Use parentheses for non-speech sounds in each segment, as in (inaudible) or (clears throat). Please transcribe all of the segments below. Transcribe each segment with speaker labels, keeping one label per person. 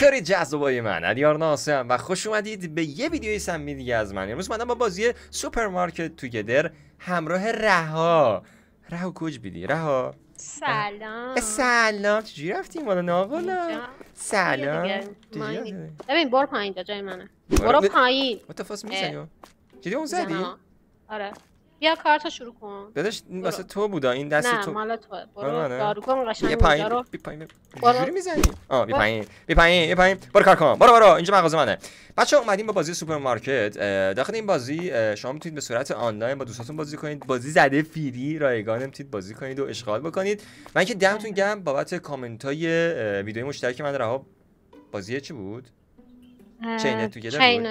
Speaker 1: چطوری جذابای من علیار ناسم و خوش اومدید به یه ویدیوی سمی دیگه از من. امروز مدام با بازی سوپرمارکت توگدر همراه رها. رها کج بیدی؟ رها.
Speaker 2: سلام.
Speaker 1: سلام. چجوری رفتیم والا ناقلا. سلام؟
Speaker 2: ببین برو پایین جا جای منه.
Speaker 1: برو.
Speaker 2: پایین.
Speaker 1: متفاس می‌زنی؟ جدی اون زدی.
Speaker 2: آره. بیا کارتو شروع کن.
Speaker 1: داداش
Speaker 2: برو.
Speaker 1: واسه تو بودا این دست
Speaker 2: نه
Speaker 1: تو.
Speaker 2: مال توه
Speaker 1: مال
Speaker 2: برو
Speaker 1: منه؟
Speaker 2: دارو کن قشنگ
Speaker 1: پایین
Speaker 2: رو.
Speaker 1: بی پایین
Speaker 2: برو.
Speaker 1: چجوری می‌زنی؟ آه بی
Speaker 2: برو.
Speaker 1: پایین بی پایین بی پایین. برو کار کن. برو برو. اینجا مغازه منه. بچه اومدیم با بازی سوپرمارکت. داخل این بازی شما می‌تونید به صورت آنلاین با دوستاتون بازی کنید. بازی زده free ی رایگان می‌تونید بازی کنید و عشق و حال بکنید. من که دمتون گرم بابت کامنت های ویدیو مشترک من رها بازی چی بود؟
Speaker 2: Chained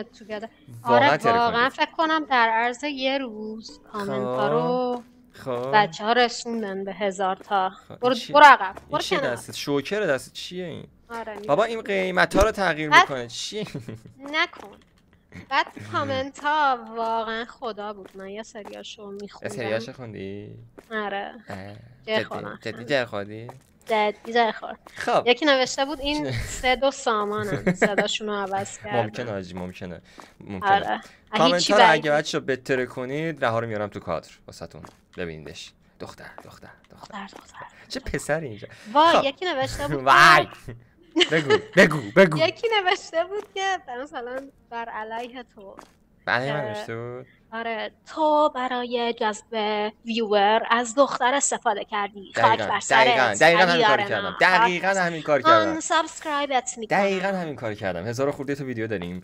Speaker 1: Together
Speaker 2: آره. واقعا فکر کنم در عرض یه روز کامنت ها رو
Speaker 1: خب.
Speaker 2: بچه ها رسوندن به هزار تا.
Speaker 1: خب،
Speaker 2: برو
Speaker 1: چی-
Speaker 2: برو عقب برو
Speaker 1: دستت؟ شوکر دست چیه این؟
Speaker 2: آره.
Speaker 1: بابا این قیمت ها رو تغییر
Speaker 2: بعد-
Speaker 1: می‌کنه. چی؟
Speaker 2: نکن. بعد کامنت ها واقعا خدا بود. من یه سریاشو میخوندم.
Speaker 1: سریاش خوندی؟
Speaker 2: آره.
Speaker 1: جدی؟
Speaker 2: خورم.
Speaker 1: جدی
Speaker 2: جای خور
Speaker 1: خب.
Speaker 2: یکی نوشته بود این؟ سه دو سامانن صداشون رو عوض (laughs) کردن
Speaker 1: ممکنه آجی ممکنه. ممکنه.
Speaker 2: آره.
Speaker 1: کامنت ها رو اگه بچه بهتره کنید رها رو میارم تو کادر واسهتون. ببینیدش. دختر دختر دختر.
Speaker 2: دختر
Speaker 1: چه پسری اینجا.
Speaker 2: وای
Speaker 1: خب.
Speaker 2: یکی نوشته بود (laughs)
Speaker 1: وای. بگو بگو بگو.
Speaker 2: یکی نوشته بود که مثلا بر علیه تو.
Speaker 1: بله من نوشته بود.
Speaker 2: آره تو برای جذب ویور از دختر استفاده کردی. خاک بر سرت.
Speaker 1: دقیقا. دقیقا همین کار کردم. دقیقا همین کار کردم.
Speaker 2: آن subscribe ت می‌کنم
Speaker 1: دقیقا همین کار کردم. هزار خورده تو ویدیو داریم.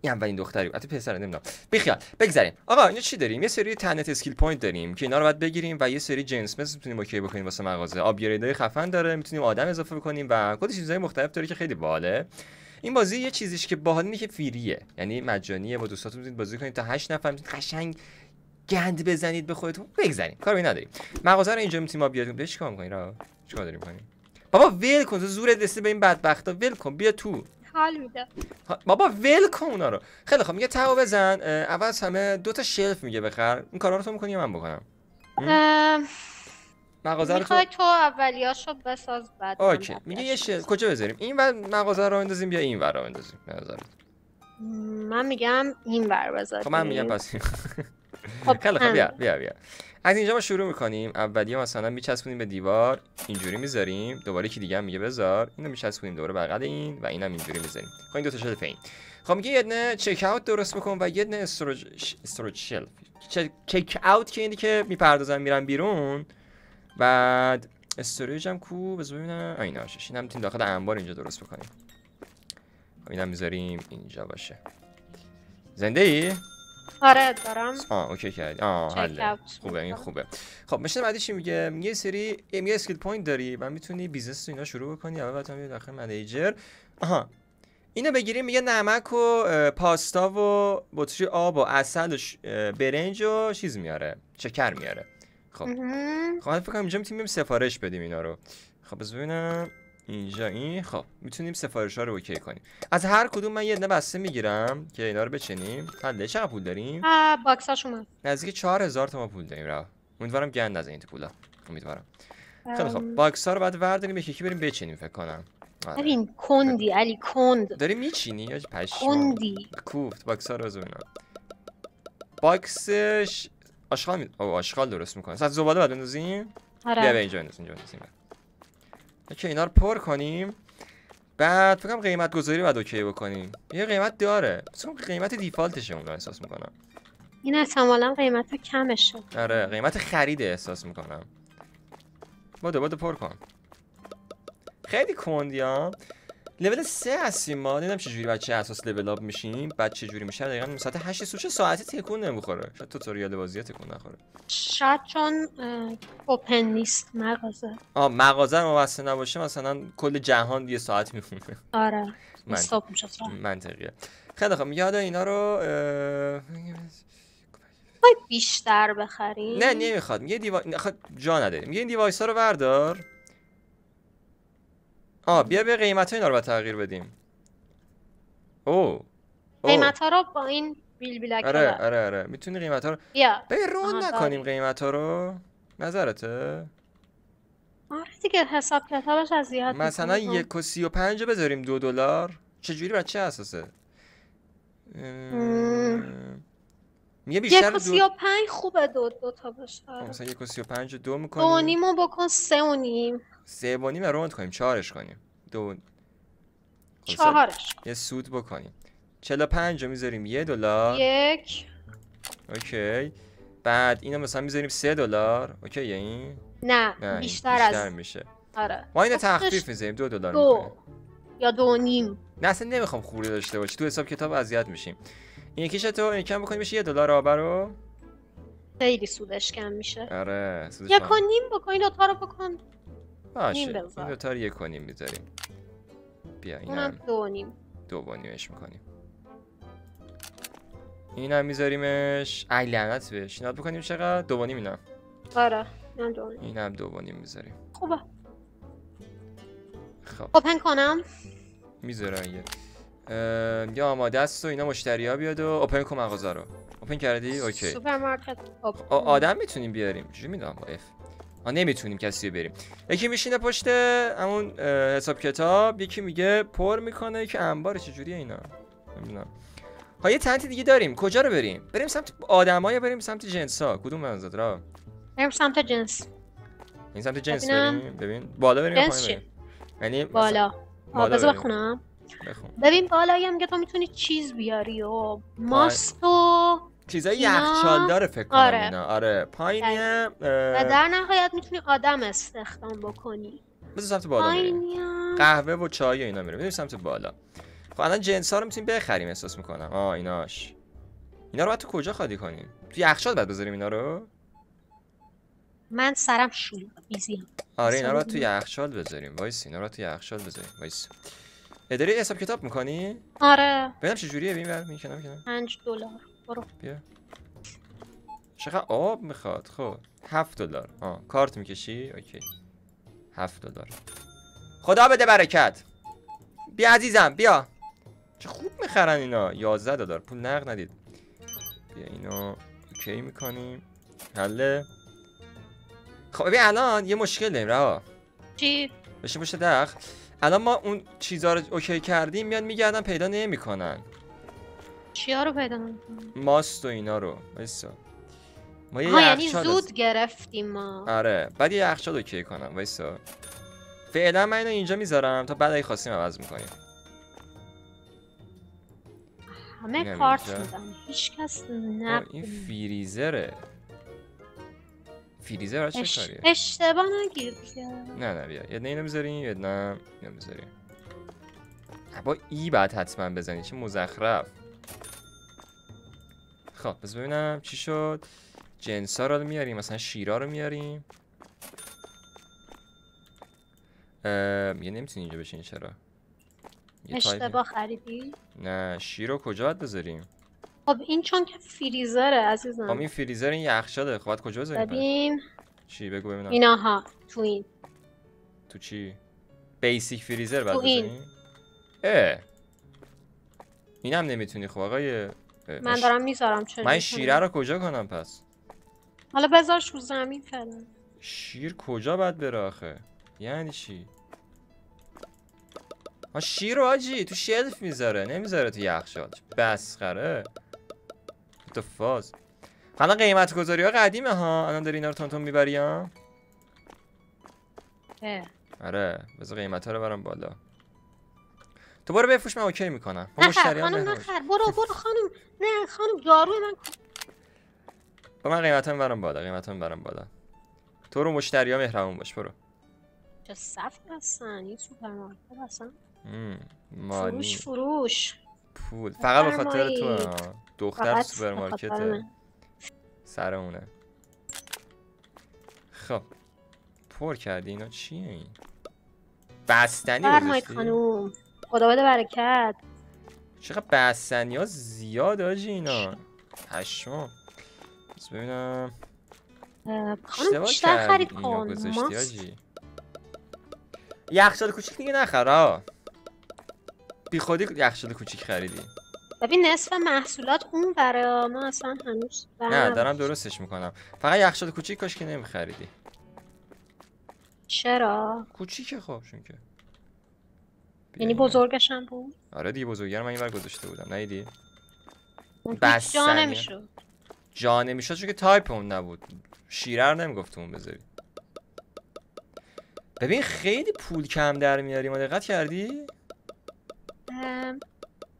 Speaker 1: این اولین دختری. بود. حتی پسر نمی‌دونم. بیخیال. بگذریم آقا اینجا چی داریم؟ یه سری talent skill point داریم که اینا رو باید بگیریم و یه سری جنس مثلا می‌تونیم اوکی بکنیم واسه مغازه. upgrade ای خفن داره. می‌تونیم آدم اضافه بکنیم و کلی چیزهای مختلف داره که خیلی باحاله این بازی یه چیزیش که باحال اینه که free ه یعنی مجانیه با دوستاتون می‌تونید بازی کنید. تا 8 نفر می‌تونید قشنگ گند بزنید به خودتون. بگذریم کاری نداریم. مغازه رو اینجا می‌تونیم ما بیاریم. بهش چیکار می‌کنی را چیکار داریم کنیم بابا ول کن. تو زورت رسید به این بدبختا. ول کن. بیا تو.
Speaker 2: حال میده.
Speaker 1: بابا ول کن اونا رو. خیلی خب میگه تاو بزن. اول از همه دو تا شلف میگه بخر این کارا رو تو می‌کنی یا من بکنم؟ مغازه رو تو
Speaker 2: تو اولیاشو بساز بعد
Speaker 1: اوکی. میگه یه شلف کجا بذاریم؟ این ور مغازه رو بندازیم یا این ور رو بندازیم به نظرت.
Speaker 2: م، من میگم این ور بذاری
Speaker 1: خب من میگم پس
Speaker 2: خب (laughs)
Speaker 1: خیلی خب. بیا بیا بیا. از اینجا ما شروع می‌کنیم. اولیه مثلا میچسبونیم به دیوار اینجوری می‌ذاریم. دوباره یکی دیگه هم میگه بذار. اینو میچسبونیم دوباره بغل این و اینم اینجوری می‌ذاریم. خب این دو تا shelf این خب میگه یه دونه checkout درست بکن و یه دونه storage storage shelf. checkout که اینی که می‌پردازن میرن بیرون بعد storage هم کو بذار ببینم. آ، این هاشش این هم می‌تونیم داخل انبار اینجا درست بکنیم. خب اینم می‌ذاریم اینجا باشه. زنده ای؟
Speaker 2: آره دارم.
Speaker 1: آه اوکی کردی. آه حله خوبه این. خوبه. خب mission بعدی چی میگه؟ میگه یه سری یه skill point داری و می‌تونی business اینا شروع بکنی. اول بعد هم بیای داخل manager. آها. اینو بگیریم میگه نمک و پاستا و بطری آب و عسل و برنج و چیز میاره. شکر میاره. خب. خب فکر کنم اینجا می‌تونیم سفارش بدیم اینا رو. خب بذار ببینم. اینجا این خب می‌تونیم سفارش ها رو اوکی کنیم. از هر کدوم من یه دونه بسته می‌گیرم که اینا رو بچینیم. حله چقدر پول داریم؟
Speaker 2: آه، box اش اومد.
Speaker 1: نزدیک 4000 تومان پول داریم را امیدوارم گند نزنید تو پولا. امیدوارم. خیلی خب box ها رو بعد ورداریم یکی یکی بریم بچینیم فکر کنم. آره.
Speaker 2: ببین کندی علی کند.
Speaker 1: داری میچینی؟ یا پشم
Speaker 2: کندی.
Speaker 1: کوفت box ها رو ببینم. box ش آشغال می... او آشغال درست می‌کنه. از زباله بعد بندازیم؟ بیا بیا
Speaker 2: آره
Speaker 1: اینجا بندازیم اینجا بندازیم. اوکی اینا رو پر کنیم. بعد فکر کنم قیمت گذاری بعد اوکی بکنیم. یه قیمت داره. مثلا قیمت default شه اون احساس می‌کنم.
Speaker 2: این احتمالا قیمت کمشه.
Speaker 1: آره قیمت خرید احساس می‌کنم. بدو بدو پر کن. خیلی کندی ها لول سه هستیم ما. نمی‌دونم چجوری بر چه اساس level up میشیم بعد چجوری میشه. دقیقا ساعت 8 صبح چه ساعتی تکون نمی‌خوره شاید tutorial بازی تکون نخوره.
Speaker 2: شاید چون open نیست مغازه.
Speaker 1: آه مغازه رو واسه نباشه. مثلا کل جهان یه ساعت می‌خونه.
Speaker 2: آره
Speaker 1: من
Speaker 2: میشه.
Speaker 1: منطقیه. خیلی خب یاد اینا رو اه،
Speaker 2: بیشتر بخریم
Speaker 1: نه نمی‌خواد. یه دیقه وایس جا نداریم. یه دیقه وایس ها رو بردار. آه بیا به قیمت اینا رو تغییر بدیم. او.
Speaker 2: قیمت ها رو با این بیل بیلک
Speaker 1: آره آره آره. می‌تونی قیمت ها رو
Speaker 2: بیا.
Speaker 1: ببین رون نکنیم قیمت ها رو. نظرته؟
Speaker 2: آره دیگه حساب کتابش اذیت
Speaker 1: مثلا
Speaker 2: می‌کنه.
Speaker 1: یک و سی و پنج بذاریم دو دلار. چجوری بر چه اساسه میگه بیشتر
Speaker 2: یک و سی
Speaker 1: دو...
Speaker 2: و پنج خوبه دو دو تا باشه. آره.
Speaker 1: مثلا یک و سی و پنج دو
Speaker 2: دو
Speaker 1: می‌کنیم
Speaker 2: نیم رو بکن سه و نیم.
Speaker 1: سه و نیم رو روند کنیم چهارش کنیم. دو. خب،
Speaker 2: چهارش.
Speaker 1: یه سود بکنیم. چهل و پنج رو می‌ذاریم یه دلار.
Speaker 2: یک.
Speaker 1: اوکی. بعد اینو مثلا می‌ذاریم سه دلار. اوکی این
Speaker 2: نه,
Speaker 1: نه این
Speaker 2: بیشتر, از
Speaker 1: میشه.
Speaker 2: آره.
Speaker 1: ما اینو تخفیف می‌ذاریم. دو دلار
Speaker 2: دو. یا دو نیم.
Speaker 1: نه اصلا نمی‌خوام خورده داشته باشی. تو حساب کتاب اذیت میشیم. این یکیش تو این کم بکنیم بشه یه دلار آبر رو.
Speaker 2: خیلی سودش کم میشه.
Speaker 1: آره سودش
Speaker 2: یک. و نیم بکن این دوتا رو بکن.
Speaker 1: باشه
Speaker 2: نیم
Speaker 1: این
Speaker 2: بذار.
Speaker 1: دوتا رو یک کنیم می‌ذاریم. بیا
Speaker 2: اونم
Speaker 1: اینم
Speaker 2: دو و نیم.
Speaker 1: دو و نیمش می‌کنیم. اینم میذاریمش. ای لعنت بهش. اینات بکنیم چقدر؟ دو و نیم اینم
Speaker 2: آره دو و نیم.
Speaker 1: اینم دو و نیم می‌ذاریم.
Speaker 2: خوبه.
Speaker 1: خب.
Speaker 2: اوپن کنم.
Speaker 1: می‌ذارم یه. یا آماده است و اینا مشتری ها بیاد و اوپن کن مغازه رو. اوپن کردی؟ اوکی.
Speaker 2: سوپرمارکت.
Speaker 1: آ- آدم می‌تونیم بیاریم. چجوری می‌دونم؟ با اف آ نمی‌تونیم کسی رو بریم. یکی میشینه پشت همون حساب کتاب یکی میگه پر می‌کنه که انبار چجوریه اینا؟ نمی‌دونم. ها یه تنتی دیگه داریم. کجا رو بریم؟ بریم سمت آدما یا بریم سمت جنس ها کدوم منظور را
Speaker 2: بریم سمت جنس.
Speaker 1: این سمت جنس. بریم؟ ببین. بالا بریم
Speaker 2: جنس؟
Speaker 1: بریم؟ یعنی
Speaker 2: بالا.
Speaker 1: بالا.
Speaker 2: بخونم.
Speaker 1: بخون.
Speaker 2: ببین بالا هم میگه تو می‌تونی چیز بیاری و ماست و
Speaker 1: چیزای
Speaker 2: اینا-
Speaker 1: یخچالدار فکر کنم
Speaker 2: آره.
Speaker 1: اینا. آره. پایینیه
Speaker 2: و در نهایت می‌تونی آدم استخدام بکنی.
Speaker 1: بذار سمت بالا بریم. قهوه و چای و اینا میره بریم سمت بالا. خب الان جنس ها رو می‌تونیم بخریم احساس می‌کنم. آه ایناش. اینا رو باید تو کجا خالی کنیم؟ تو یخچال باید بذاریم اینا رو؟
Speaker 2: من سرم شلوغ بیزی
Speaker 1: آره اینا رو تو یخچال بذاریم. وایس اینا رو تو یخچال بذاریم. وایس. داری حساب کتاب می‌کنی؟
Speaker 2: آره.
Speaker 1: ببینم چه جوریه. ببین کنار کنار
Speaker 2: پنج دلار. برو.
Speaker 1: بیا. چقدر آب می‌خواد خب. هفت دلار. آه کارت می‌کشی؟ اوکی. هفت دلار. خدا بده برکت. بیا عزیزم بیا. چه خوب می‌خرن اینا. یازده دلار. پول نقد ندید. بیا اینو اوکی می‌کنیم. حله. خب ببین الان یه مشکل داریم رها.
Speaker 2: چی؟
Speaker 1: بشین پشت دخل. الان ما اون چیزا رو اوکی کردیم میان میگردن پیدا نمی‌کنن.
Speaker 2: چیا رو پیدا نمی‌کنی؟
Speaker 1: ماست و اینا رو وایسا. ما یه
Speaker 2: یعنی زود گرفتیم ما.
Speaker 1: آره بعد یه یخچال اوکی کنم وایسا. فعلا من اینو اینجا می‌ذارم تا بعد اگه خواستیم عوض می‌کنیم.
Speaker 2: همه کارت. میدن هیچ کس
Speaker 1: این
Speaker 2: نبود
Speaker 1: فریزره. فریزر برای چه. کاریه؟
Speaker 2: اشتباه نگیر
Speaker 1: نه نه بیا. یه نه اینو می‌ذاریم یه نه اینو می‌ذاریم با ای بعد حتما بزنی چه مزخرف. خب بس ببینم چی شد. جنسا رو میاریم مثلا شیرا رو میاریم. یه نمی‌تونی اینجا بشین چرا؟
Speaker 2: اشتباه خریدی؟
Speaker 1: نه شیر رو کجا باید بذاریم؟
Speaker 2: خب این چون که فریزره
Speaker 1: خب
Speaker 2: عزیزم
Speaker 1: این فریزر این یخچاله. خب باید کجا بذاریم پس؟
Speaker 2: ببین.
Speaker 1: چی؟ بگو ببینم.
Speaker 2: ایناها تو این.
Speaker 1: تو چی؟ بیسیک فریزر باید
Speaker 2: تو این.
Speaker 1: بذاریم؟ اه. اینم نمی‌تونی خب آقای
Speaker 2: من دارم می‌ذارم چه
Speaker 1: من شیره رو کجا کنم پس؟
Speaker 2: حالا بذارش رو زمین فعلا.
Speaker 1: شیر کجا باید بره آخه؟ یعنی چی؟ ها شیر رو آجی تو شلف می‌ذاره نمی‌ذاره تو یخچال. بسخره تو فاز حالا قیمت گذاری ها قدیمه ها. الان داری اینا رو تون می‌بری ها؟
Speaker 2: اه.
Speaker 1: آره بذار قیمت ها رو برم بالا. تو برو بفروش من اوکی می‌کنم.
Speaker 2: نخر
Speaker 1: مشتری
Speaker 2: خانم نخر برو برو خانم. نه خانم داروی من.
Speaker 1: با من قیمت ها برم بالا قیمت ها برم بالا. تو رو مشتری ها مهربون باش برو.
Speaker 2: چه صف هستن این سوپرمارکت هستن. فروش فروش.
Speaker 1: پول. فقط به خاطر تو
Speaker 2: بفرمایید.
Speaker 1: ها. دختر سوپرمارکت
Speaker 2: خاطر من.
Speaker 1: سر اونه خب. پر کردی اینا چیه این؟ بستنی
Speaker 2: فرمایید
Speaker 1: گذاشتی؟
Speaker 2: خانوم خدا بده برکت.
Speaker 1: چقدر بستنی ها زیاد آجی اینا. پشمام. بس ببینم.
Speaker 2: خانم بیشتر خرید کن؟
Speaker 1: یخچال کوچیک دیگه نخرا بی خودی یخچال کوچیک خریدی.
Speaker 2: ببین نصف محصولات اون برای ما اصلا هنوز
Speaker 1: نه. دارم درستش می‌کنم. فقط یخچال کوچیک کاش که نمیخریدی.
Speaker 2: چرا؟
Speaker 1: کوچیکه خب چون که.
Speaker 2: یعنی. بزرگش هم بود؟
Speaker 1: آره دیگه بزرگی من اینور گذاشته بودم. نیدی بس
Speaker 2: جا. نمی‌شد.
Speaker 1: جا نمی‌شد چون که تایپ اون نبود. شیره رو نمی‌گفت اون بذاری. ببین خیلی پول کم در میاری. ما دقت کردی؟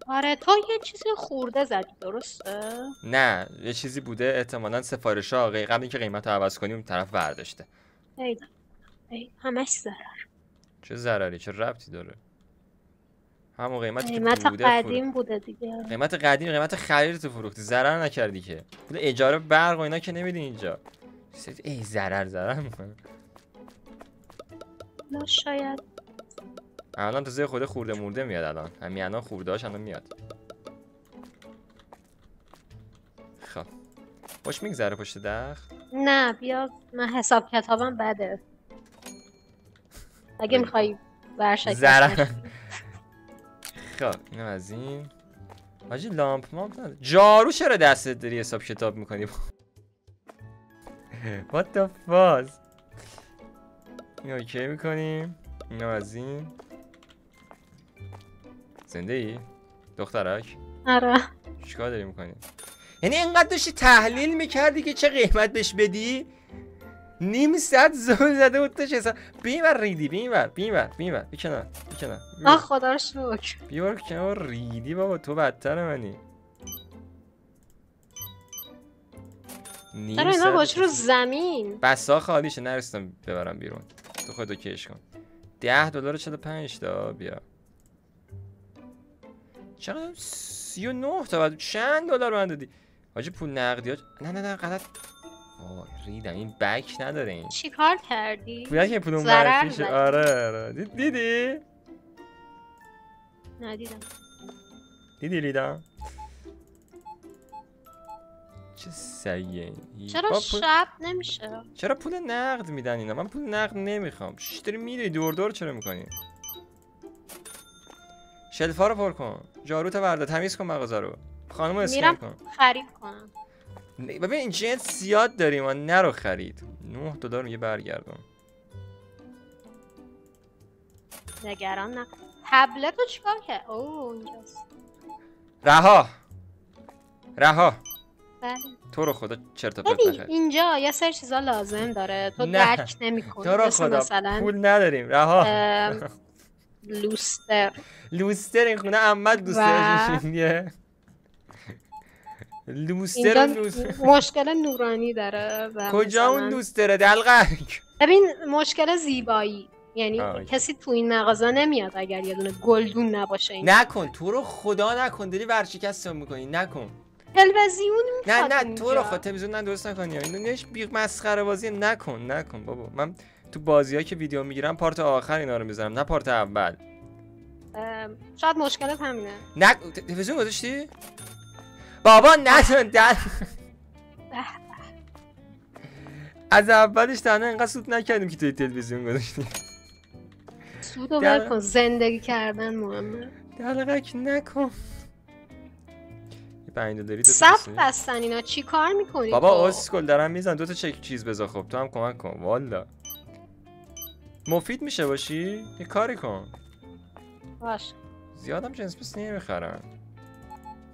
Speaker 2: آره تو یه چیزی خورده زدی درسته؟
Speaker 1: نه یه چیزی بوده. احتمالا سفارش ها قبل اینکه قیمت رو عوض کنیم اون طرف برداشته
Speaker 2: ای همش زد
Speaker 1: چه ضرری؟ چه ربطی داره؟ همون قیمتی که
Speaker 2: قیمت
Speaker 1: بوده.
Speaker 2: قدیم بوده دیگه
Speaker 1: قیمت قدیم قیمت خرید تو فروختی. ضرر نکردی که. پول اجاره برق و اینا که نمیدی اینجا. ای ضرر ضرر می‌کنه.
Speaker 2: شاید.
Speaker 1: الان تازه خود خورده مورده میاد الان. همین الان خوردهاش الان میاد. خب. خوش میگذره پشت دخ؟
Speaker 2: نه بیا. من حساب کتابم بده. اگه می‌خوای ورشکست
Speaker 1: خب اینم از این. حاجی لامپ مامپ نداره. جارو چرا دستت داری حساب کتاب می‌کنی؟ (laughs) What the fuck این اوکی می‌کنیم؟ اینم از این. زنده ای؟ دخترک؟
Speaker 2: آره.
Speaker 1: چیکار داری می‌کنی؟ یعنی اینقدر داشتی تحلیل می‌کردی که چه قیمت بهش بدی؟ نیم ساعت زول زده بود تو حساب بیور ریدی بیور بیور بیور بی کنار بی کنار
Speaker 2: آه خدا رو شکر.
Speaker 1: بیار کنار ریدی بابا تو بدتر منی. نیم
Speaker 2: چرا اینا باش رو. زمین؟
Speaker 1: بسا خالیشه نرسیدم ببرم بیرون. تو خود کش کن. ده دلار چلو پنج تا بیا. چقدر سی و نه تا؟ بعد چند دلار من دادی؟ حاجی پول نقدی نه نه نه غلط. وای ریدم. این بک نداره این.
Speaker 2: چی کار کردی؟
Speaker 1: پول که پول
Speaker 2: ضرر
Speaker 1: منفیشه
Speaker 2: زدی.
Speaker 1: آره آره. دید- دیدی؟
Speaker 2: ندیدم.
Speaker 1: دیدی ریدم چه سیه این؟
Speaker 2: چرا
Speaker 1: پول-
Speaker 2: شب نمیشه؟
Speaker 1: چرا پول نقد میدن اینا؟ من پول نقد نمی‌خوام. شش داری میری دور دور چرا می‌کنی؟ شلفا رو پر کن. جاروت بردار تمیز کن مغازه رو. خانم اسکن. کن.
Speaker 2: خرید کنم.
Speaker 1: نه، ببین این جنس زیاد داریم و نرو خرید. 9 دلار میگه برگردون.
Speaker 2: نگران نه تبلت رو چیکار کرد؟ اوه اینجاست.
Speaker 1: رها. رها.
Speaker 2: بله.
Speaker 1: تو رو خدا چرت و پرت
Speaker 2: اینجا یه سری چیزا لازم داره. تو
Speaker 1: نه.
Speaker 2: درک نمی‌کنی.
Speaker 1: تو رو خدا
Speaker 2: مثلا
Speaker 1: پول نداریم. رها. (laughs)
Speaker 2: لوستر.
Speaker 1: لوستر این خونه
Speaker 2: و-
Speaker 1: لوسترش اینه لوستر
Speaker 2: مشکل نورانی داره و
Speaker 1: کجا اون لوستره دلقک
Speaker 2: ببین مشکل زیبایی. یعنی
Speaker 1: آه،.
Speaker 2: کسی تو این مغازه نمیاد اگر یه دونه گلدون نباشه این
Speaker 1: نکن تو رو خدا نکن داری ورشکستم می‌کنی. نکن.
Speaker 2: تلویزیون
Speaker 1: نه
Speaker 2: می‌خواد
Speaker 1: نه تو رو. خدا تلویزیون نه درست نکنی. این نش بیق مسخره بازی نکن نکن بابا. من تو بازی که ویدیو می‌گیرم پارت آخر اینا رو می‌ذارم نه پارت اول.
Speaker 2: شاید مشکلت همینه.
Speaker 1: نه تلویزیون گذاشتی؟ بابا نه دل (laughs) از اولش تنها اینقدر سود نکردیم که توی تلویزیون گذاشتی.
Speaker 2: سود و
Speaker 1: در-
Speaker 2: ول کن زندگی کردن مهمه.
Speaker 1: دلقک نکن. پنج تو
Speaker 2: صف
Speaker 1: توسی.
Speaker 2: بستن اینا. چی کار می‌کنی
Speaker 1: بابا اسکل دارم میزن. دو تا چک چیز بذار. خب تو هم کمک کن. والا. مفید میشه باشی؟ یه کاری کن.
Speaker 2: باش.
Speaker 1: زیادم جنس پس نمی‌خرم.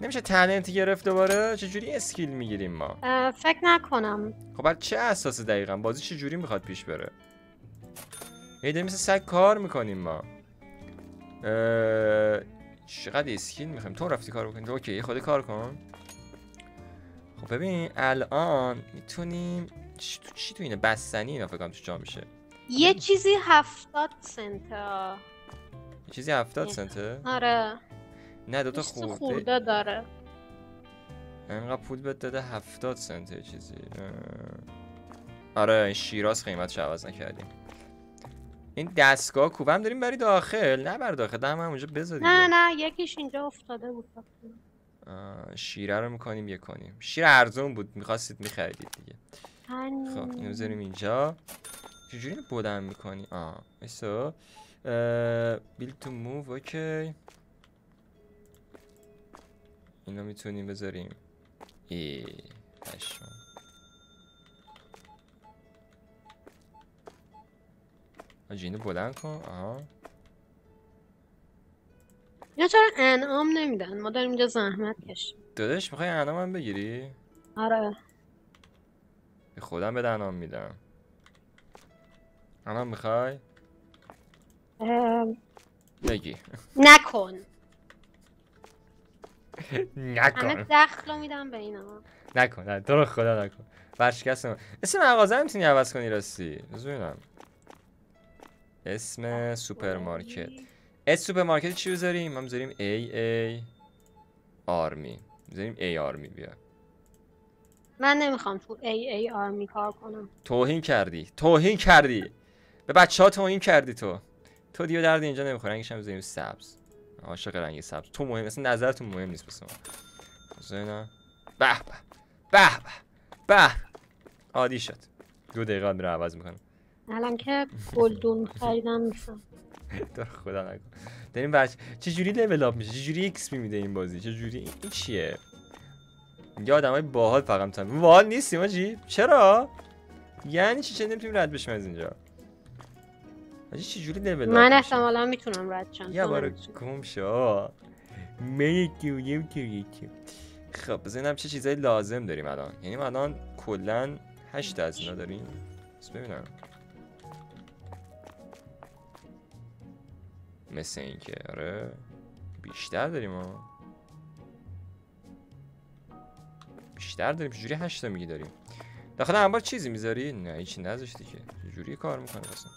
Speaker 1: نمیشه تلنت گرفت دوباره؟ چجوری اسکیل می‌گیریم ما؟
Speaker 2: فکر نکنم.
Speaker 1: خب بر چه اساس دقیقا؟ بازی چجوری می‌خواد پیش بره؟ داریم مثل سگ کار می‌کنیم ما. اه، چقدر اسکیل می‌خوایم؟ تو رفتی کار بکنی. تو اوکی خود کار کن. خب ببین الان می‌تونیم چی تو, چی تو اینه؟ بستنی اینا فکر کنم تو جا میشه.
Speaker 2: یه چیزی هفتاد سنت
Speaker 1: یه چیزی هفتاد
Speaker 2: یه.
Speaker 1: سنته؟
Speaker 2: آره.
Speaker 1: نه دوتا خورده.
Speaker 2: خورده داره.
Speaker 1: انقدر پول بهت داده هفتاد سنته یه چیزی. آره این شیراز قیمتش عوض نکردیم. این دستگاه کوبم داریم بری داخل نه بر داخل دم هم اونجا بذار دیگه.
Speaker 2: نه نه یکیش اینجا افتاده بود.
Speaker 1: شیره رو می‌کنیم یه کنیم شیر ارزون بود می‌خواستید میخریدید دیگه. خب اینو بذاریم اینجا. چجوری اینو بلند می‌کنی؟ آه ایسا بیل تو موو اوکی. اینو می‌تونیم بذاریم. ای پشمام. آجی اینو بلند کن آها
Speaker 2: یا چرا انعام نمیدن ما داریم اینجا زحمت کشیم
Speaker 1: داداش می‌خوای انعام هم بگیری
Speaker 2: آره
Speaker 1: به خودم بده انعام میدم انعام می‌خوای
Speaker 2: ام،
Speaker 1: بگی
Speaker 2: نکن همه
Speaker 1: نکن
Speaker 2: دخل رو میدم به اینا
Speaker 1: نکن نه تو رو خدا نکن ورشکست من اسم مغازه هم می‌تونی عوض کنی راستی ببینم اسم سوپرمارکت. اس سوپرمارکت چی بذاریم؟ ما بذاریم AA Army بذاریم ای Army بیا.
Speaker 2: من نمی‌خوام تو AA Army کار کنم.
Speaker 1: توهین کردی. توهین کردی. به بچه ها توهین کردی تو. تو دیو درد اینجا نمی‌خوره. رنگش هم بذاریم سبز. عاشق رنگ سبز. تو مهم اصلا نظرتون مهم نیست بس ما. به به به به به. عادی شد. دو دقیقه میره عوض می‌کنم.
Speaker 2: الان که (laughs) گلدون خریدم میشم
Speaker 1: تو خدا نکن داریم بچه چه جوری level up میشه؟ چه جوری XP میده این بازی؟ چه جوری؟ این چیه؟ یه آدمای باحال فقط می‌تونن. باحال نیستیم آجی چرا؟ یعنی چی؟ چه نمی‌تونیم رد بشیم از اینجا؟ آجی چه جوری لول اپ
Speaker 2: من؟ احتمالا می‌تونم رد شم.
Speaker 1: یه
Speaker 2: تو
Speaker 1: بار
Speaker 2: نمی‌تونی.
Speaker 1: گم شو. من یکی خب بزنم چه چیزایی لازم داریم الان. یعنی ما الان کلا هشت از اینا داریم. بس ببینم. مثل اینکه آره. بیشتر داریم ها. بیشتر داریم. چجوری هشتا میگی داریم؟ داخل انبار چیزی می‌ذاری؟ نه هیچی نذاشتی که. چجوری کار می‌کنه اصلا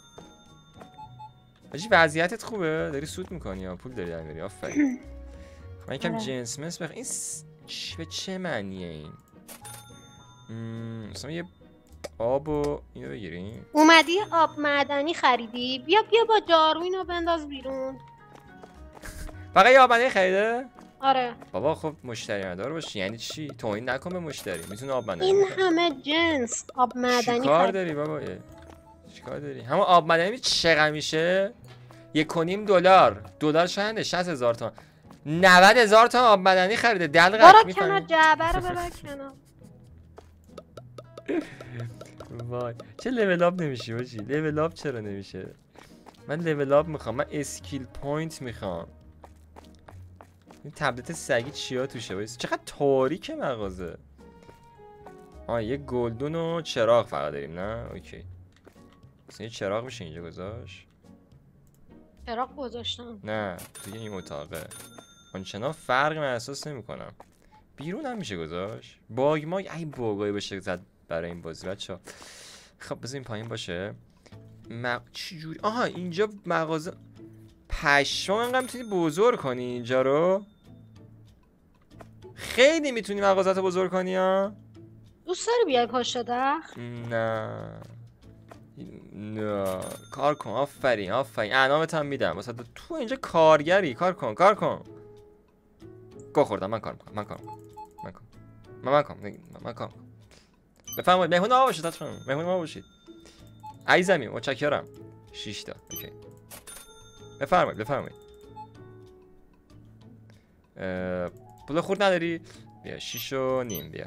Speaker 1: حاجی وضعیتت خوبه؟ داری سود می‌کنی یا پول داری در میاری؟ آفرین. (clears throat) من یکم
Speaker 2: آره.
Speaker 1: جنس مس بخ این س- چ- به چه معنیه این؟ مثلا یه آب و اینو بگیریم.
Speaker 2: اومدی آب معدنی خریدی؟ بیا بیا با جارو اینو بنداز بیرون.
Speaker 1: فقط یه آب معدنی خریده؟
Speaker 2: آره.
Speaker 1: بابا خب مشتری مدار باشی. یعنی چی؟ توهین نکن به مشتری. می‌تونه آب معدنی
Speaker 2: این. همه جنس آب معدنی
Speaker 1: چیکار داری بابا. چیکار داری؟ همون آب معدنی چقدر میشه؟ یک و نیم دلار. دلار چنده 60 هزار تومان. 90 هزار تومان آب معدنی خریده. دلقک
Speaker 2: برو کنار
Speaker 1: می‌فهمی؟
Speaker 2: جعبه رو ببر کنار.
Speaker 1: وای چه level up نمیشه باشی level up چرا نمیشه من level up می‌خوام من skill point می‌خوام این تبلت سگی چیا توشه وایس چقدر تاریک مغازه آه یه گلدون و چراغ فقط داریم نه okay مثلا یه چراغ میشه اینجا گذاشت
Speaker 2: چراغ گذاشتم
Speaker 1: نه توی این اتاقه آنچنان فرق من احساس نمی کنم بیرون هم میشه گذاشت باگ ما ای باگایی بشه زد برای این بازی. بچه خب بذار این پایین باشه. مق... چجوری آها اینجا مغازه پشمام انقدر می‌تونی بزرگ کنی اینجا رو؟ خیلی می‌تونی مغازت رو بزرگ کنی ها
Speaker 2: دوست داری بیای پشت دخل
Speaker 1: نه. نه. کار کن آفرین آفرین. انامت هم میدم. واسه تو اینجا کارگری. کار کن کار کن. گو خوردم من کار می‌کنم من کار می‌کنم من کار من من کار من, من کار بفرمایید مهمون ما باشید لطفا. مهمون ما باشید. عزیزمی متشکرم. 6 تا. اوکی. بفرمایید بفرمایید. پول خورد نداری؟ بیا 6 و نیم بیا.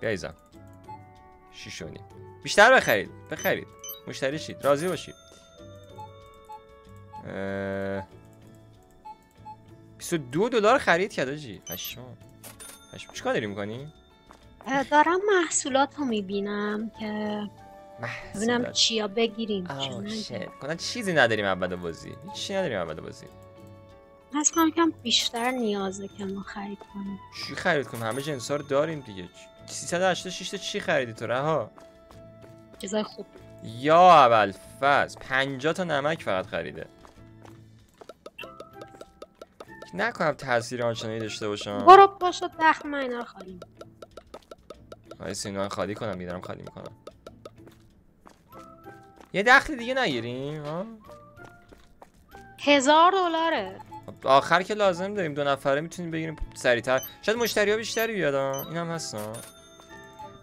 Speaker 1: بیا ایزم شیش و نیم. بیشتر بخرید بخرید. مشتری شید. راضی باشید. اه، 22 دلار خرید کرد آجی. پشمام. پشمام. چیکار داری می‌کنی؟
Speaker 2: دارم محصولات رو می‌بینم که ببینم چیا بگیریم
Speaker 1: کنن چیزی نداریم اول بازی. هیچی نداریم اول بازی.
Speaker 2: حس کنم کم بیشتر نیازه که ما خرید کنیم.
Speaker 1: چی خرید کنیم؟ همه جنس ها رو داریم دیگه. 386 تا چی خریدی تو رها؟
Speaker 2: چیزای خوب.
Speaker 1: یا اول فاز 50 تا نمک فقط خریده. نکنم تاثیر آنچنانی داشته باشم.
Speaker 2: برو پشت دخل من اینا رو خالی
Speaker 1: اینا رو خالی کنم میدارم خالی می‌کنم. یه دخل دیگه نگیریم ها؟
Speaker 2: هزار دلاره.
Speaker 1: آخر که لازم داریم دو نفره می‌تونیم بگیریم سریعتر. شاید مشتری ها بیشتری بیاد. این هم هست.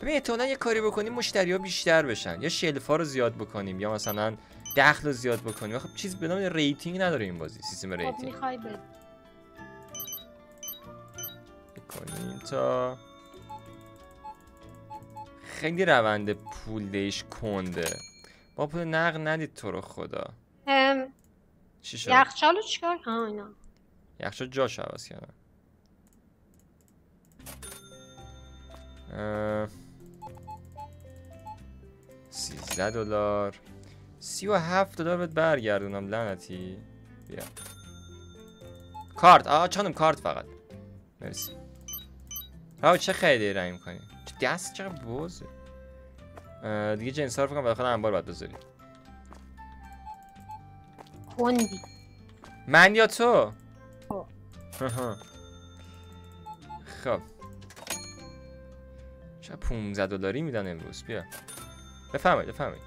Speaker 1: ببین احتمالا یه کاری بکنیم مشتری ها بیشتر بشن. یا شلفا رو زیاد بکنیم یا مثلا دخل رو زیاد بکنیم. خب چیز به نام rating نداره این بازی سیستم
Speaker 2: خب
Speaker 1: rating.
Speaker 2: می‌خوای به
Speaker 1: کنیم تا خیلی روند پول دیش کنده. با پول نقد ندید تو رو خدا.
Speaker 2: چی شد؟ یخچالو چیکار؟ ها اینا.
Speaker 1: یخچال جاش عوض کردم سیزده دلار. سی و هفت دلار بهت برگردونم لعنتی. بیا. کارت. آه چانم کارت فقط. مرسی. راو چه خیلی رنگ کنی دست چقدر بوزه دیگه جنس ها رو فکرم داخل انبار باید بذاری
Speaker 2: کندی
Speaker 1: من یا تو؟ خب. چه 15 دلاری میدن امروز؟ بیا. بفرمایید بفرمایید.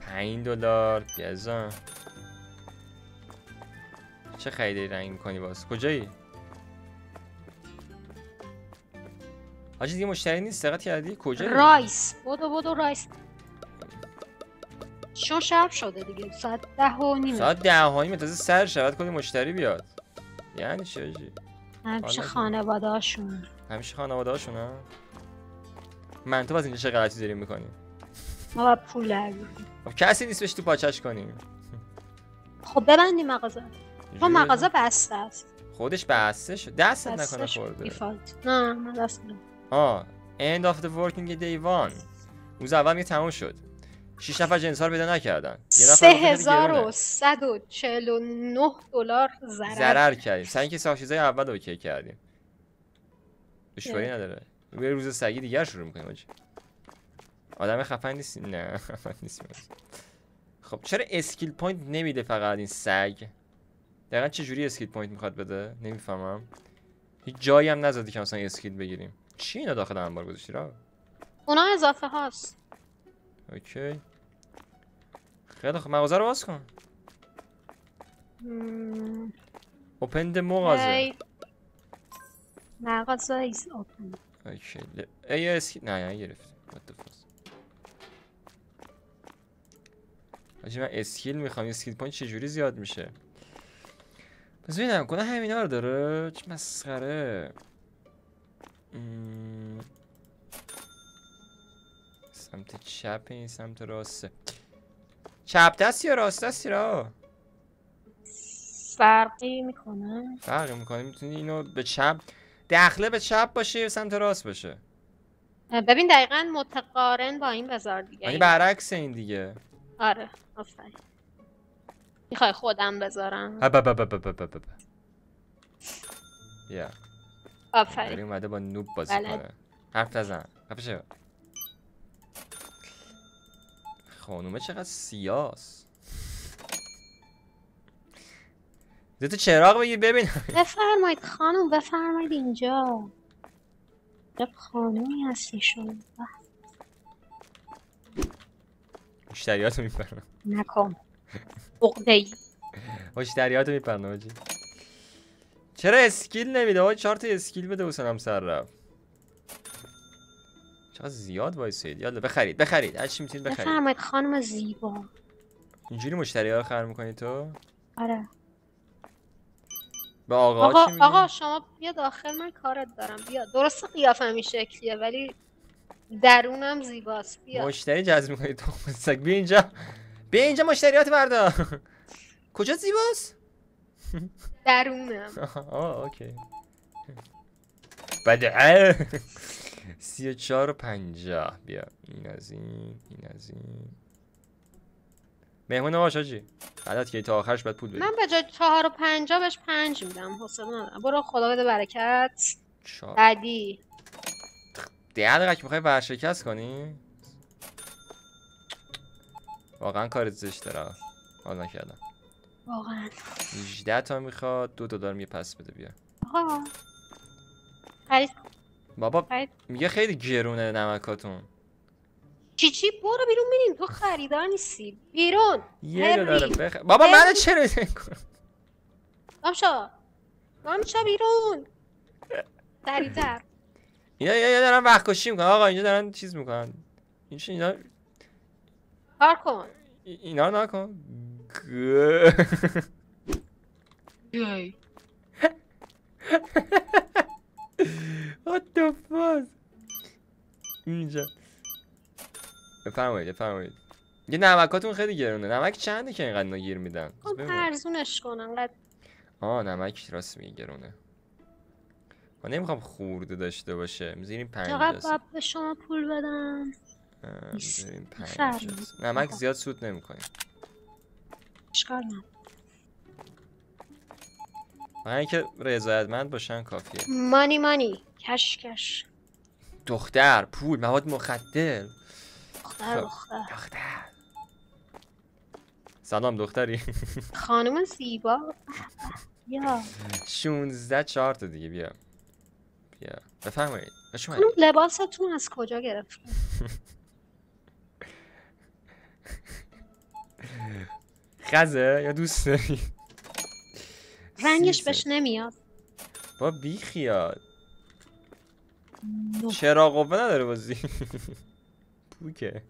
Speaker 1: 5 دلار. بیازم چه خیلی رنگ می‌کنی باز؟ کجایی؟ آجی دیگه مشتری نیست دقت کردی کجایی
Speaker 2: رایس بودو بودو رایس چون شب شده دیگه ساعت ده و نیمه
Speaker 1: ساعت ده و نیمه تازه سر شود کلی مشتری بیاد یعنی چه آجی
Speaker 2: همیشه خانواده هاشون
Speaker 1: همیشه خانواده هاشون ها من تو باز اینجا چه غلطی داریم می‌کنیم
Speaker 2: ما باید پول در
Speaker 1: کسی نیست بهش تو پاچش کنیم
Speaker 2: خب ببندی مغازه تو مغازه بسته است
Speaker 1: خودش بسته شد دستت نکنه خورده
Speaker 2: نه من دست
Speaker 1: آه end of the working day one. روز اول میگه تموم شد. 6 نفر جنس رو پیدا نکردن.
Speaker 2: یه نفر 3149 دلار ضرر.
Speaker 1: ضرر کردیم. سعی اینکه ساختیزای اول okay کردیم. دشواری نداره. یه روز سگی دیگر شروع می‌کنیم آجی. آدم خفن نیست. نه (laughs) خفن نیست. خب چرا skill point نمیده فقط این سگ؟ دقیقا چه جوری skill point می‌خواد بده؟ نمی‌فهمم. هیچ جایی هم نزدی که مثلا skill بگیریم. چی اینا داخل انبار گذاشتی را
Speaker 2: اونا اضافه هاست.
Speaker 1: Okay. خیلی خب مغازه رو باز کن. open مغازه.
Speaker 2: مغازه is open
Speaker 1: Okay. ای اسکی نه نه گرفت. آجی من skill می‌خوام. skill point چجوری زیاد میشه؟ پس ببینم کنه همینا رو داره؟ چه مسخره. سمت چپ این سمت راسته. چپ دست یا راست؟ دستی را
Speaker 2: فرقی می‌کنه.
Speaker 1: فرقی می‌کنه. می‌تونی اینو به چپ دخله به چپ باشه یا سمت راست باشه؟
Speaker 2: ببین دقیقا متقارن با این بذار دیگه.
Speaker 1: یعنی برعکس این دیگه.
Speaker 2: آره آفرین. می‌خوای خودم بذارم؟
Speaker 1: یا.
Speaker 2: آفرین.
Speaker 1: اومده با نوب بازی بله. کنه. حرف نزن. حرفشه خانومه چقدر سیاس. دو تو چراغ بگیر ببین.
Speaker 2: بفرمایید خانم بفرمایید اینجا. جب خانومی هستی شما.
Speaker 1: مشتریاتو میپرن
Speaker 2: نکن. بقده ای
Speaker 1: مشتریاتو میپرن آجی. چرا skill نمیده آقا چهار تا skill بده حوصلم سر رفت چقدر زیاد وایسید یالا بخرید بخرید هر چی می‌تونید بخرید
Speaker 2: بفرمایید خانم زیبا
Speaker 1: اینجوری مشتری ها خر می‌کنی تو
Speaker 2: آره
Speaker 1: به آقا
Speaker 2: آقا, آقا شما بیا داخل من کارت دارم بیا درست قیافه این شکلیه ولی درونم زیباست بیا
Speaker 1: مشتری جذب می‌کنی تو سگ بیا اینجا بیا اینجا مشتریات بردا کجا زیباست
Speaker 2: درونم. (laughs)
Speaker 1: آه اوکی. بده (laughs) سی و چهار و پنجاه. بیا. این از این این از این. مهمون باش آجی عدد که تا آخرش باید پول بدی
Speaker 2: من به جای چهار و پنجاه بهش پنج میدم. حسن برو خدا بده برکت. بعدی.
Speaker 1: ده دقیقه که می‌خوای ورشکست کنی؟ واقعا کارت زشت داره. حال نکردم.
Speaker 2: واقعا.
Speaker 1: 18 تا می‌خواد دو دلار می پس بده بیا.
Speaker 2: آقا.
Speaker 1: بابا میگه خیلی گرونه نمکاتون.
Speaker 2: چی چی؟ برو بیرون بینیم تو خریدار نیستی. بیرون.
Speaker 1: یه دلار بخ... بابا من چرا نکن
Speaker 2: بامشا. بامشا بیرون. سریعتر.
Speaker 1: اینا اینا دارن وقت کشی می‌کنن آقا اینجا دارن چیز می‌کنن. این اینا؟
Speaker 2: کار کن.
Speaker 1: اینا رو نکن
Speaker 2: Yay.
Speaker 1: What the fuck? اینجا بفرمایید بفرمایید یه نمکاتون خیلی گرونه نمک چنده که اینقدر اینا گیر میدن
Speaker 2: خب. ارزونش کن انقدر
Speaker 1: آه نمک راست میگه گرونه من نمی‌خوام خورده داشته باشه می‌ذاریم
Speaker 2: چقدر
Speaker 1: پنج
Speaker 2: باید به شما پول بدم.
Speaker 1: نمک. زیاد سود نمی‌کنیم
Speaker 2: اشکال نداره
Speaker 1: فقط اینکه رضایتمند باشن کافیه.
Speaker 2: مانی مانی. کش کش.
Speaker 1: دختر پول مواد مخدر.
Speaker 2: دختر
Speaker 1: خب.
Speaker 2: دختر.
Speaker 1: دختر. سلام دختری. (laughs)
Speaker 2: خانم زیبا. یا
Speaker 1: 16 چهار تا دیگه بیا. بیا. بفرمایید.
Speaker 2: خانم. لباستون از کجا گرفت؟ (laughs)
Speaker 1: خزه یا دوست داری؟
Speaker 2: رنگش. بهش نمیاد.
Speaker 1: با بی خیال. چرا قوه نداره بازی؟ (laughs) پوکه.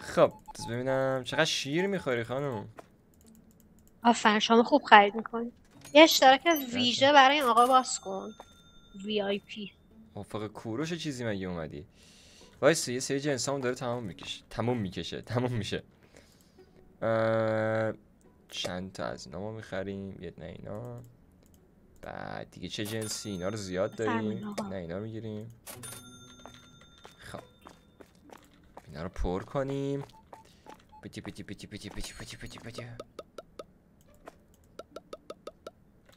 Speaker 1: خب ببینم چقدر شیر می‌خوری خانم.
Speaker 2: آفرین شما خوب خرید می‌کنی. یه اشتراک ویژه برای این آقا باز کن. VIP
Speaker 1: افق کوروش چیزی مگه اومدی؟ وایس یه سری جنس داره تمام می‌کشه. تمام می‌کشه. تمام میشه. چند تا از اینا ما می‌خریم؟ یه نه اینا. بعد دیگه چه جنسی؟ اینا رو زیاد داریم. نه اینا می‌گیریم. خب. اینا رو پر کنیم. پتی پتی پتی پتی پتی پتی پتی پتی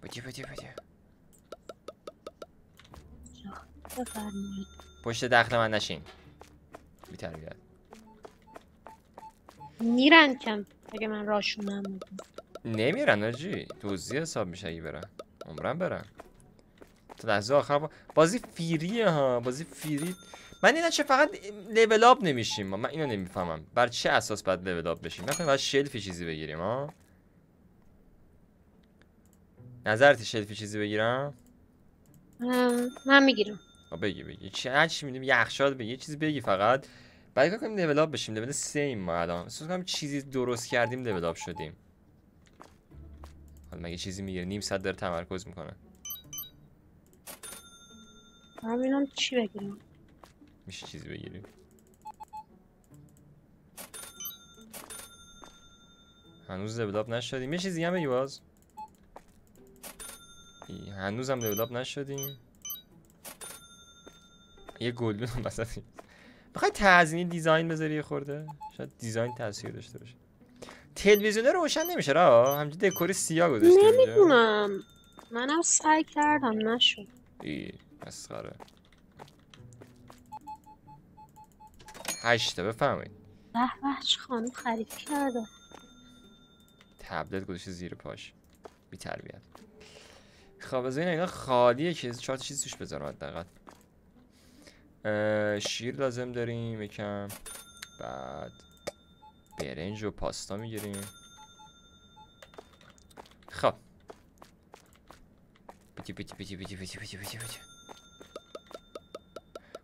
Speaker 1: پتی پتی پتی پشت دخل من نشین. بی تربیت
Speaker 2: میرن کم اگه من راشونم
Speaker 1: نمیرن آجی. دوزی حساب میشه اگه برن. عمرم برن. تا لحظه آخر با... بازی فیریه ها. بازی فیری. من اینا چه فقط لول آپ نمیشیم. ما. من اینو نمی‌فهمم. بر چه اساس باید لول آپ بشیم؟ نکنه باید شلفی چیزی بگیریم ها؟ نظرتی شلفی چیزی بگیرم؟
Speaker 2: من می‌گیرم.
Speaker 1: بگی بگی. چه چی میدیم یخشاد بگی. چیزی بگی فقط. بعد کنیم آپ بشیم لول 3 ایم ما الان. احساس کنم چیزی درست کردیم آپ شدیم. حالا مگه چیزی می‌گیره نیم ساعت داره تمرکز می‌کنه.
Speaker 2: ببینم چی بگیرم
Speaker 1: میشه چیزی بگیریم. هنوز آپ نشدیم. یه چیزی هم بگی باز. هنوز هم آپ نشدیم. یه گلدون هم وسط بخوای تزیینی دیزاین بذاری خورده؟ شاید دیزاین تاثیر داشته باشه. تلویزیون روشن نمیشه را. همینجوری دکوری سیاه گذاشته.
Speaker 2: نمی‌دونم. منم سعی کردم نشد.
Speaker 1: ای مسخره. هشتا بفهمید
Speaker 2: به به چه خانم خرید کرده.
Speaker 1: تبلت گذاشته زیر پاش. بی تربیت خب از این اینا خالیه که چهار تا چیز توش بذارم حداقل. شیر لازم داریم یکم بعد برنج و پاستا می‌گیریم. خب. پیتی پیتی پیتی پیتی پیتی پیتی پیتی پیتی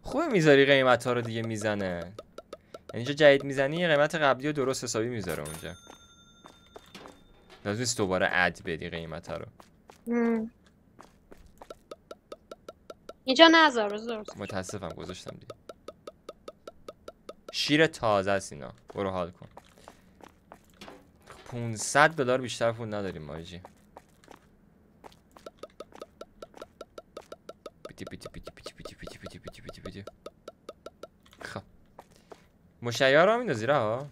Speaker 1: خوبه می‌ذاری قیمت ها رو دیگه می‌زنه. یعنی اینجا جدید می‌زنی قیمت قبلی رو درست حسابی می‌ذاره اونجا. لازم نیست دوباره اد بدی قیمت رو.
Speaker 2: هم. اینجا نذار بذار
Speaker 1: متاسفم گذاشتم دیگه شیر تازه است اینا برو حال کن 500 دلار بیشتر پول نداریم ماجی پیتی پیتی پیتی پیتی پیتی پیتی پیتی پیتی پیتی پیتی خب ها رو هم میندازی ها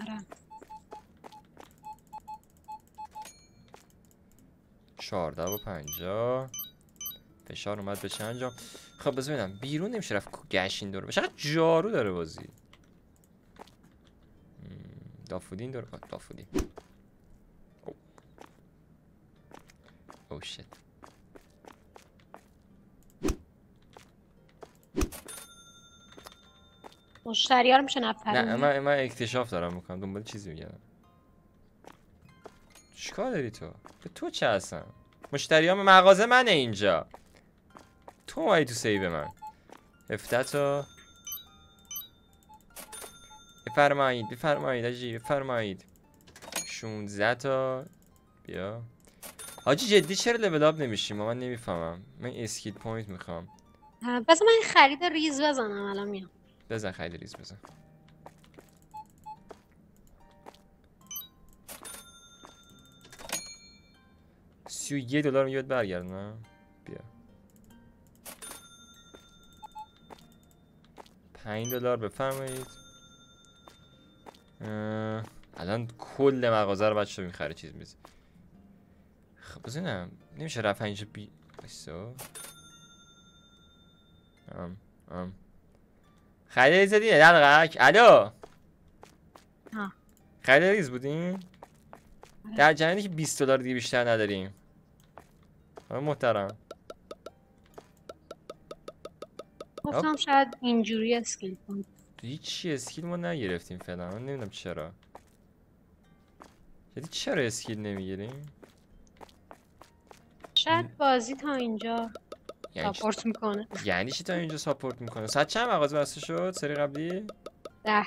Speaker 2: آره.
Speaker 1: 14 و 50 فشار اومد به چند جا. خب بذار ببینم. بیرون نمیشه رفت گشین داره چقدر جارو داره بازی. دافودین داره. دافودین. او او شت.
Speaker 2: مشتری ها رو میشه
Speaker 1: نه
Speaker 2: نپرونی
Speaker 1: من من اکتشاف دارم می‌کنم. دنبال چیزی میگردم. چیکار داری تو؟ به تو چه هستم مشتریام مغازه منه اینجا. تو اومدی تو سیب من 17 تا بفرمایید بفرمایید آجی بفرمایید 16 تا. بیا. حاجی جدی چرا level up نمیشیم؟ من نمی‌فهمم. من skill point می‌خوام.
Speaker 2: بذار من خرید ریز بزنم الان میام.
Speaker 1: بزن خیلی ریز بزن. سی و یه دلار میگه برگردونم بیا. پنج دلار بفرمایید. الان کل مغازه رو بچه می‌خره چیز میز خب بزنم نمیشه رفت اینجا بی بایستا. ام ام. خیلی ریز دیگه دلقک الو؟
Speaker 2: ها.
Speaker 1: خیلی ریز بودین در جریانی که 20 دلار دیگه بیشتر نداریم. آقای محترم.
Speaker 2: گفتم شاید اینجوری skill کنم.
Speaker 1: هیچی skill ما نگرفتیم فعلا. من نمی‌دونم چرا. یعنی چرا skill نمی‌گیریم؟
Speaker 2: شاید بازی تا اینجا
Speaker 1: یعنی
Speaker 2: support می‌کنه.
Speaker 1: یعنی چی تا اینجا support می‌کنه؟ ساعت چند مغازه بسته شد؟ سری قبلی؟
Speaker 2: ده.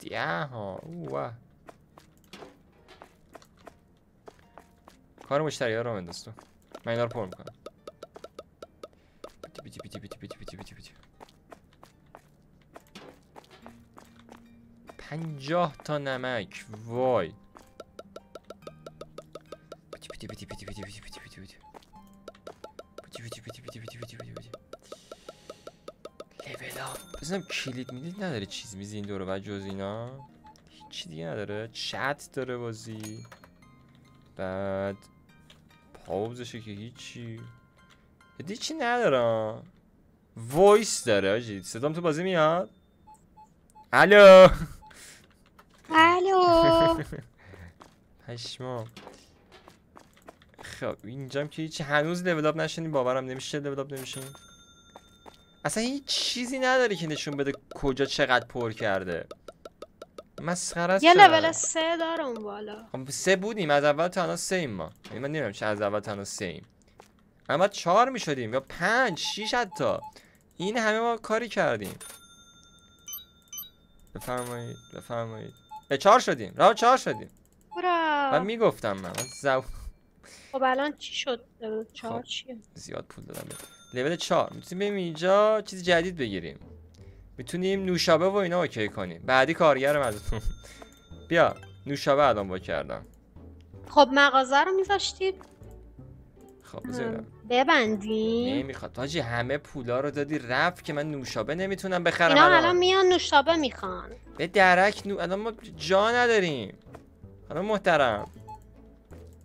Speaker 1: ده ها. اوه. کار مشتری ها رو من دستو من اینا رو پر می‌کنم. بیتی بیتی بیتی بیتی بیتی. بیتی بیتی level up بزنم کلید می‌دید نداره چیز میزی این دوره بعد جز اینا هیچی دیگه نداره چت داره بازی بعد pause شه که هیچی دیگه چی نداره voice داره آجی صدام تو بازی میاد الو (laughs) پشما. خب اینجام که هیچی هنوز لول اپ نشدیم باورم نمیشه لول اپ نمیشیم. اصلا هیچ چیزی نداره که نشون بده کجا چقدر پر کرده. مسخره است
Speaker 2: یه؟ لول سه داره اون بالا.
Speaker 1: خب سه بودیم از اول تا الان سه ایم ما. یعنی من نمی‌دونم چه از اول تا الان سه ایم. اما چهار می‌شدیم یا پنج شیش حتی. این همه ما کاری کردیم. بفرمایید بفرمایید. به چهار شدیم. راه چهار شدیم. من
Speaker 2: برا
Speaker 1: می‌گفتم من, من زو...
Speaker 2: خب الان چی شد؟ چهار
Speaker 1: خب.
Speaker 2: چیه؟
Speaker 1: زیاد پول دادم. لول چهار. می‌تونیم بریم اینجا چیز جدید بگیریم. می‌تونیم نوشابه و اینا اوکی کنیم. بعدی کارگرم ازتون (laughs) بیا. نوشابه الان با کردم.
Speaker 2: خب مغازه رو میذاشتید؟
Speaker 1: خب بذار ببینم.
Speaker 2: ببندیم
Speaker 1: نمی‌خواد. حاجی همه پولا رو دادی رفت که من نوشابه نمی‌تونم بخرم.
Speaker 2: اینا
Speaker 1: الان
Speaker 2: میان نوشابه می‌خوان.
Speaker 1: به درک نو... الان ما جا نداریم. الان محترم.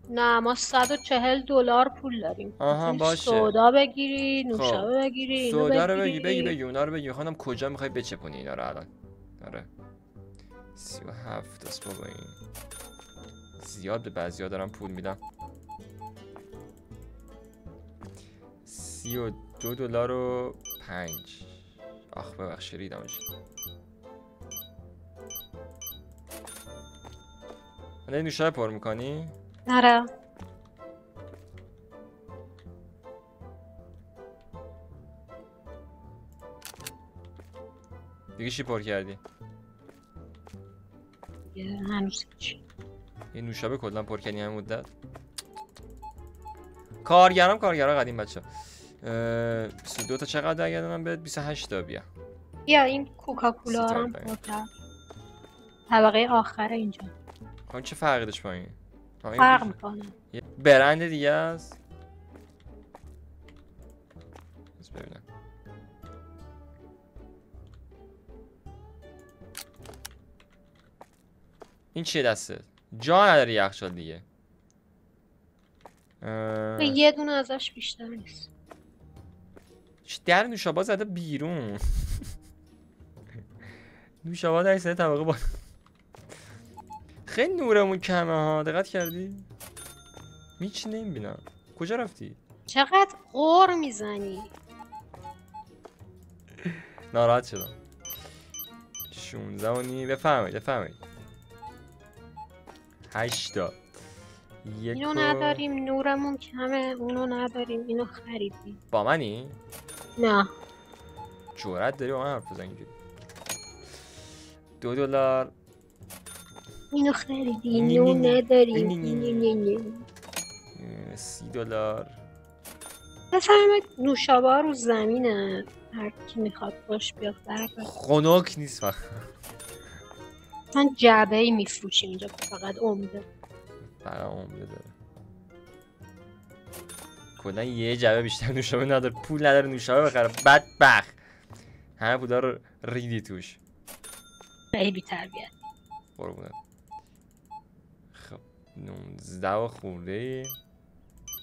Speaker 2: نه ما 140 دلار پول داریم.
Speaker 1: آها، باشه.
Speaker 2: سودا بگیری نوشابه بگیری اینو
Speaker 1: سودا رو بگی
Speaker 2: بگیری.
Speaker 1: بگی بگی اونا رو بگی. خانم کجا می‌خوای بچپونی اینا رو الان. آره. سی و هفت است بابا این. زیاد به بعضی دارم پول میدم. سی و دو دلار و پنج آخ ببخش ریدم من نوشابه پر می‌کنی؟
Speaker 2: آره
Speaker 1: دیگه چی پر کردی؟
Speaker 2: هنوز هیچ.
Speaker 1: یه نوشابه کلا پر کردی همین مدت کارگرام کارگرا قدیم بچه 22 تا چقدر اگر من بهت 28 تا بیا
Speaker 2: بیا این کوکاکولا رو. طبقه آخر اینجا.
Speaker 1: خب چه فرقی داشت با این؟
Speaker 2: فرق؟ می‌کنه.
Speaker 1: برند دیگه است. ببینم. این چیه دسته جا نداره یخچال دیگه. اه،
Speaker 2: یه دونه ازش بیشتر نیست.
Speaker 1: در نوشابه زده بیرون. (laughs) نوشابه در سه طبقه با خیلی نورمون کمه ها. دقت کردی؟ هیچ نمی‌بینم. کجا رفتی؟
Speaker 2: چقدر غور می‌زنی؟ (laughs)
Speaker 1: ناراحت شدم. 16 و نیم. بفرمایید. هشتا. یک
Speaker 2: اینو
Speaker 1: و-
Speaker 2: نداریم. نورمون کمه. اونو نداریم. اینو خریدیم.
Speaker 1: با منی؟
Speaker 2: نه.
Speaker 1: جورت داری با من حرف بزن اینجوری. دو دلار.
Speaker 2: اینو خریدی اینو.
Speaker 1: اه، سی دلار.
Speaker 2: بفرمایید نوشابه ها رو زمینه. هر کی می‌خواد باش بیاد بردار
Speaker 1: خنک نیست فقط.
Speaker 2: من جعبه ای میفروشیم اینجا فقط عمده.
Speaker 1: فقط عمده داره کلا یه جعبه بیشتر نوشابه نداره. پول نداره نوشابه بخره. بدبخت. همه پولا رو ریدی توش.
Speaker 2: خیلی تربیت.
Speaker 1: قربونت. خب 19 و خورده.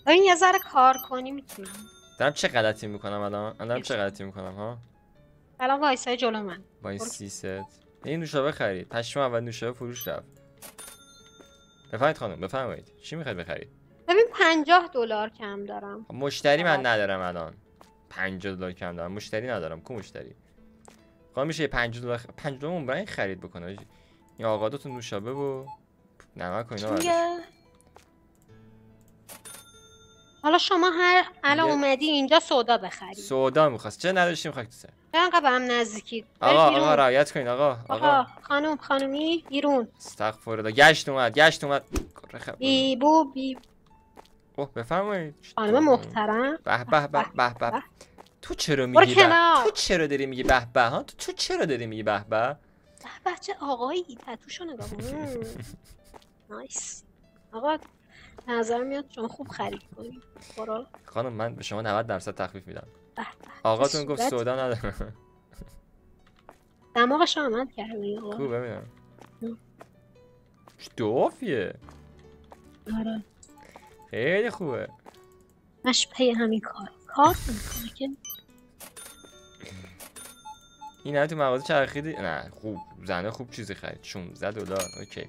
Speaker 2: این یه ذره کار کنی می‌تونم.
Speaker 1: دارم چه غلطی می‌کنم الان؟ الان دارم چه غلطی می‌کنم ها؟
Speaker 2: الان وایسای جلو من.
Speaker 1: با این. سی ست این نوشابه خرید. پشم اول نوشابه فروش رفت. بفرمایید خانم بفرمایید. چی می‌خواید بخرید؟
Speaker 2: ببین پنجاه دلار کم دارم.
Speaker 1: مشتری من. ندارم الان. 50 دلار کم دارم. مشتری ندارم. کو مشتری؟ خواهم میشه یه 50 دلار 50 دلار برای خرید بکنه. این آقا دو تا نوشابه و نمک و اینا
Speaker 2: حالا شما هر الان اومدی اینجا سودا بخری.
Speaker 1: سودا می‌خواست. چه نداشتیم خاک تو سر؟
Speaker 2: چرا انقدر به هم نزدیکی؟ برید
Speaker 1: آقا. آقا رعایت کنین. آقا
Speaker 2: آقا. خانم خانومی بیرون.
Speaker 1: استغفر الله. گشت اومد گشت اومد.
Speaker 2: بی بو بی
Speaker 1: اوه بفرمایید.
Speaker 2: خانم محترم.
Speaker 1: به به به به به. تو چرا میگی. تو چرا داری میگی به به ها؟ تو تو چرا داری میگی به به؟
Speaker 2: به بچه آقایی؟ تتوشو نگاه. نایس (laughs) آقا نظر میاد شما خوب خرید کنید
Speaker 1: خانم من به شما 90 درصد تخفیف میدم.
Speaker 2: به به.
Speaker 1: آقاتون گفت سودا نداره. (laughs)
Speaker 2: دماغش عمل کرده آقا.
Speaker 1: ببینم
Speaker 2: نه.
Speaker 1: چه دوافیه
Speaker 2: آره.
Speaker 1: خیلی خوبه.
Speaker 2: مش پی همین کار. کار که
Speaker 1: این هم تو مغازه چرخیدی؟ نه خوب. زنه خوب چیزی خرید. 16 دلار. اوکی.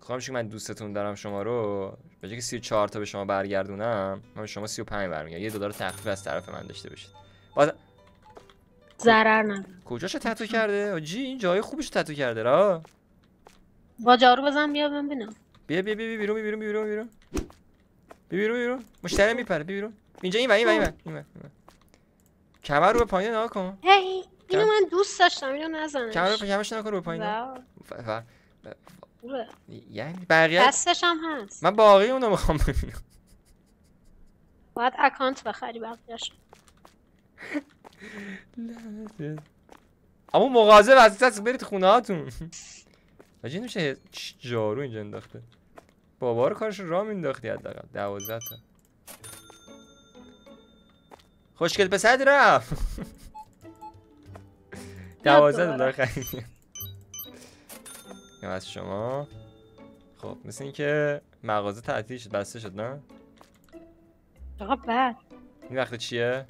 Speaker 1: خواهم که من دوستتون دارم شما رو. به جای که 34 تا به شما برگردونم من به شما 35 برمیگردم. یه دلار تخفیف از طرف من داشته باشید. باز
Speaker 2: ضرر نداره.
Speaker 1: کجاشو تتو کرده؟ آجی این جای خوبش تتو کرده را.
Speaker 2: با جارو بزن بیا ببینم.
Speaker 1: بیا بیا بیا بیا بیرون بیرون بیرون بیرون. بیا بیرون بیرون مشتری میپره بیا بیرون اینجا این ور این ور این ور این. کمر رو به پایین نگاه کن
Speaker 2: هی اینو من دوست داشتم اینو نزنش
Speaker 1: کمر رو کمرش نگاه کن رو به پایین. یعنی بقیه
Speaker 2: دستش هم هست
Speaker 1: من باقی اونو می‌خوام ببینم
Speaker 2: باید اکانت بخری بقیهش
Speaker 1: اما مغازه هست برید خونه هاتون میشه جارو اینجا انداخته بابا رو کارش را مینداختی حداقل. دوازده تا. خوشگل پسر رفت. (laughs) دوازده. دلار خریدیم از شما. خب مثل اینکه مغازه تعطیل شد بسته شد نه؟
Speaker 2: آقا بعد.
Speaker 1: این وقت چیه؟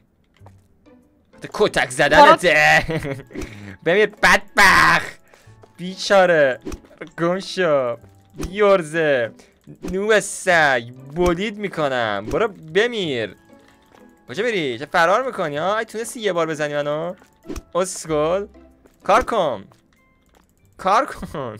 Speaker 1: کتک زدنته (laughs) بمیر بدبخ بیچاره. گم شو. بیورزه. نوب سگ بولید می‌کنم برو بمیر کجا بری؟ چه فرار می‌کنی ها؟ ای تونستی یه بار بزنی منو؟ اسکل کار کن کار کن